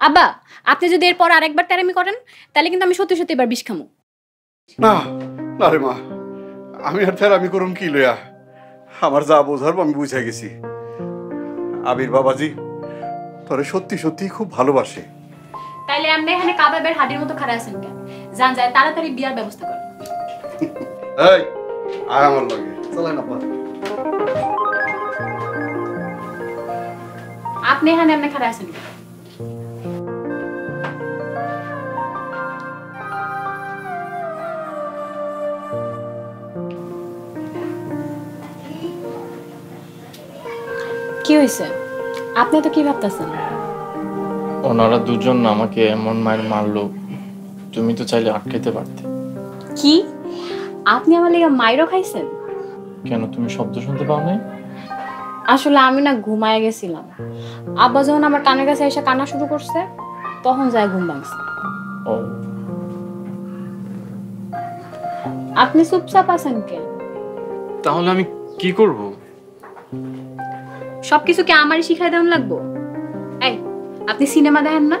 আব্বা আপনি যদি এরপর আরেকবার তেরামি করেন তাহলে কিন্তু আমি সত্যি সত্যি এবার বিষ খামু। না না রে মা আমি আর তার আমি করুন কি লইয়া? আমার যা বোঝার আমি বুঝে গেছি। আবির বাবাজি তোরে সত্যি সত্যি খুব ভালোবাসে। তাইলে আপনি এখানে কাবাবের হাড়ির মতো খাড়া আছেন কেন? যান যায় তাড়াতাড়ি বিয়ার ব্যবস্থা করেন। এই আয় আমার লাগে। চলেন আপা। আপনি এখানে আপনি খাড়া আছেন কেন? কি হয়েছে? আপনি তো কি ভাবতেছেন? ওনারা দুজন আমাকে এমন মায়ের মারলো তুমি তো চাইলে আটকাইতে পারতে। কি? আপনি আমার লেগে মাইরও খাইছেন? কেন তুমি শব্দ শুনতে পাও নাই? আসলে আমি না ঘুমায় গেছিলাম। আব্বা যখন আমার কানের কাছে এসে কান্না শুরু করছে তখন যায় ঘুম ভাঙছে। ও। আপনি চুপচাপ আছেন কেন? তাহলে আমি কি করব? সবকিছু কি আমারই শিখাই দেওয়ান লাগবো? এই আপনি সিনেমা দেখেন না?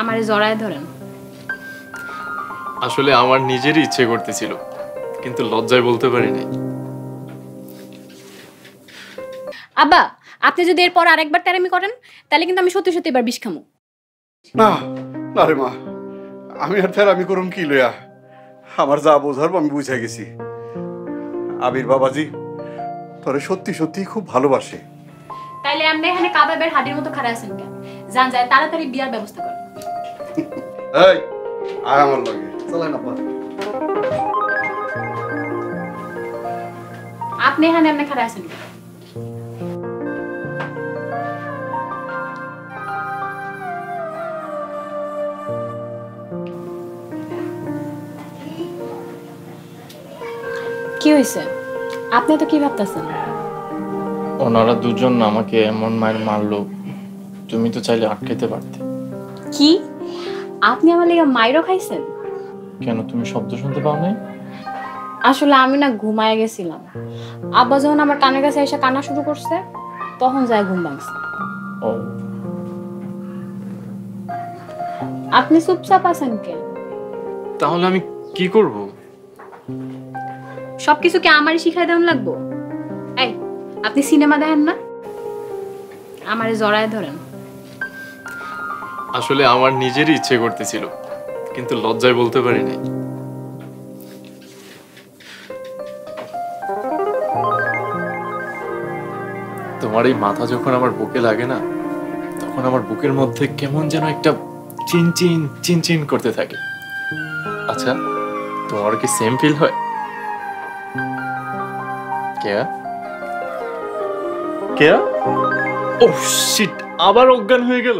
আমারে জড়ায় ধরেন। আসলে আমার নিজেরই ইচ্ছে করতেছিল কিন্তু লজ্জায় বলতে পারিনি। আব্বা আপনি যদি এরপর আরেকবার তেরামি করেন তাহলে কিন্তু আমি সত্যি সত্যি এবার বিষ খামু। না না রে মা আমি আর তার আমি করুন কি লইয়া? আমার যা বোঝার আমি বুঝে গেছি। আবির বাবাজি তোরে সত্যি সত্যি খুব ভালোবাসে। তাইলে আপনি এখানে কাবাবের হাড়ির মতো খাড়া আছেন কেন? যান যায় তাড়াতাড়ি বিয়ার ব্যবস্থা করেন। এই আয় আমার লাগে। চলেন আপা। আপনি এখানে আপনি খাড়া আছেন কেন? কি হয়েছে আপনি তো কি ভাবতেছেন? ওনারা দুজন আমাকে এমন মায়ের মারলো তুমি তো চাইলে আটকাইতে পারতে। কি? আপনি আমার লেগে মাইরও খাইছেন? কেন তুমি শব্দ শুনতে পাও নাই? আসলে আমি না ঘুমায় গেছিলাম। আব্বা যখন আমার কানের কাছে এসে কান্না শুরু করছে তখন যায় ঘুম ভাঙছে। ও। আপনি চুপচাপ আছেন কেন? তাহলে আমি কি করব? সবকিছু কি আমারই শিখাই দেওয়ান লাগবো? এই, আপনি সিনেমা দেখেন না? আমারে জড়ায় ধরেন। আসলে আমার নিজেরই ইচ্ছে করতেছিল, কিন্তু লজ্জায় বলতে পারি নাই তোমার এই মাথা যখন আমার বুকে লাগে না, তখন আমার বুকের মধ্যে কেমন যেন একটা চিনচিন চিনচিন করতে থাকে। আচ্ছা তোমার কি সেম ফিল হয়? কেয়া কেয়া ও শিট আবার অজ্ঞান হয়ে গেল।